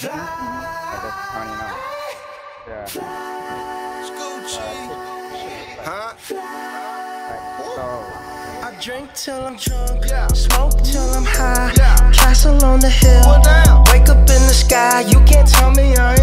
Huh? I drink till I'm drunk, smoke till I'm high, castle on the hill, wake up in the sky, you can't tell me I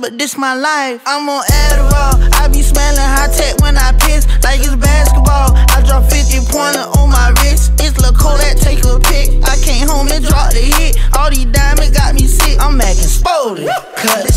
but this my life. I'm on Adderall. I be smelling high tech when I piss, like it's basketball. I drop 50 pointer on my wrist. It's La that take a pic. I came home and dropped a hit. All these diamonds got me sick. I'm acting spoiled. Cut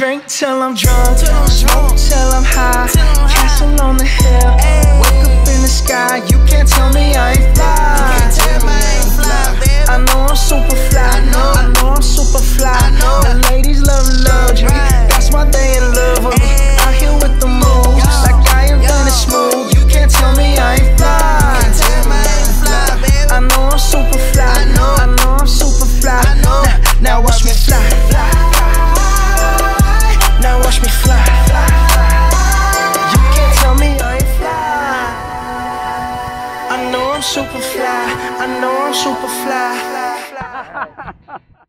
Drink till I'm drunk, till I'm drunk. till I'm high, till I'm castle on the hill. Ay. super fly. I know I'm super fly.